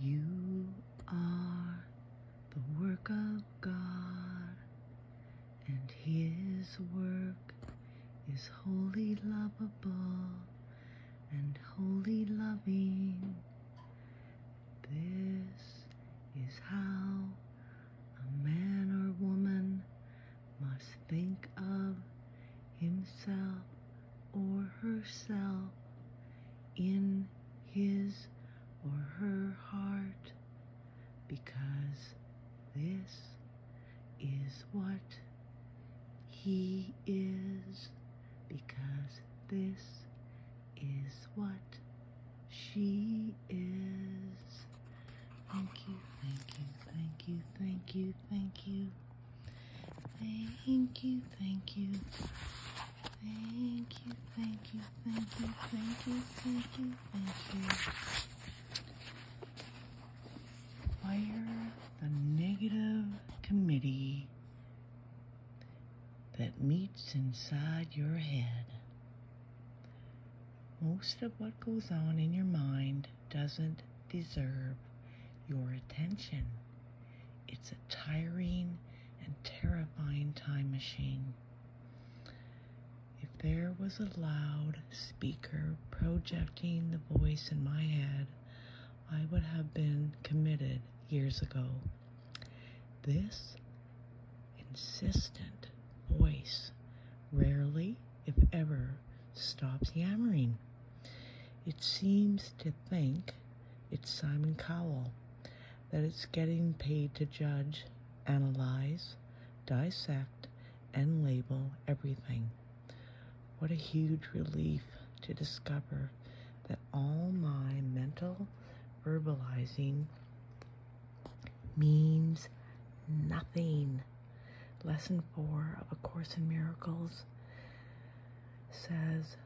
You are the work of God, and His work is wholly lovable and wholly loving. This is how a man or woman must think of himself or herself in his or her heart because this is what he is because this is what she is. Thank you, thank you, thank you, thank you, thank you. Thank you, thank you. Thank you, thank you, thank you, thank you, thank you, thank you. Fire the negative committee that meets inside your head. Most of what goes on in your mind doesn't deserve your attention. It's a tiring and terrifying time machine. If there was a loud speaker projecting the voice in my head, I would have been committed years ago. This insistent voice rarely, if ever, stops yammering. It seems to think it's Simon Cowell, that it's getting paid to judge, analyze, dissect, and label everything. What a huge relief to discover that all my mental verbalizing means nothing. Lesson 4 of A Course in Miracles says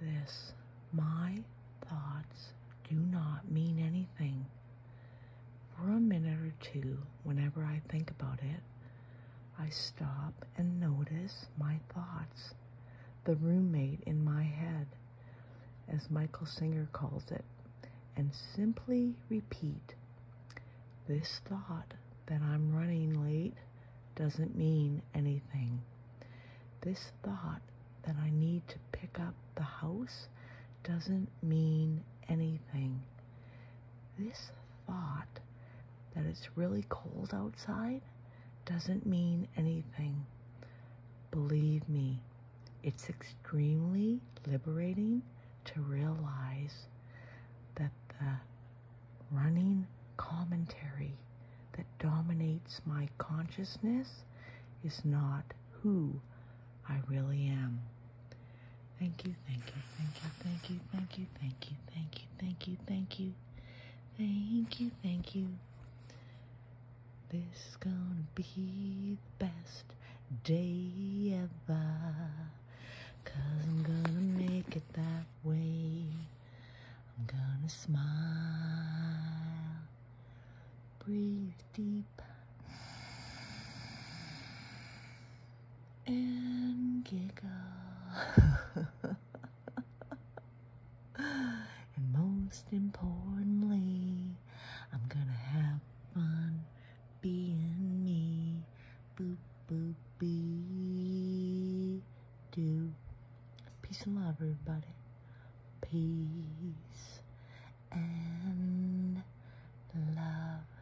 this My thoughts do not mean anything. For a minute or two, whenever I think about it, I stop and notice my thoughts, the roommate in my head, as Michael Singer calls it, and simply repeat this thought that I'm running late doesn't mean anything. This thought that I need to pick up the house doesn't mean anything. This thought that it's really cold outside doesn't mean anything. Believe me, it's extremely liberating to realize that the running commentary dominates my consciousness is not who I really am. Thank you, thank you, thank you, thank you, thank you, thank you, thank you, thank you, thank you, thank you, thank you. This is gonna be the best day ever. Cause I'm gonna make it that way. I'm gonna smile. Breathe deep. importantly, I'm gonna have fun being me. Boop, boop, bee, do. Peace and love, everybody. Peace and love.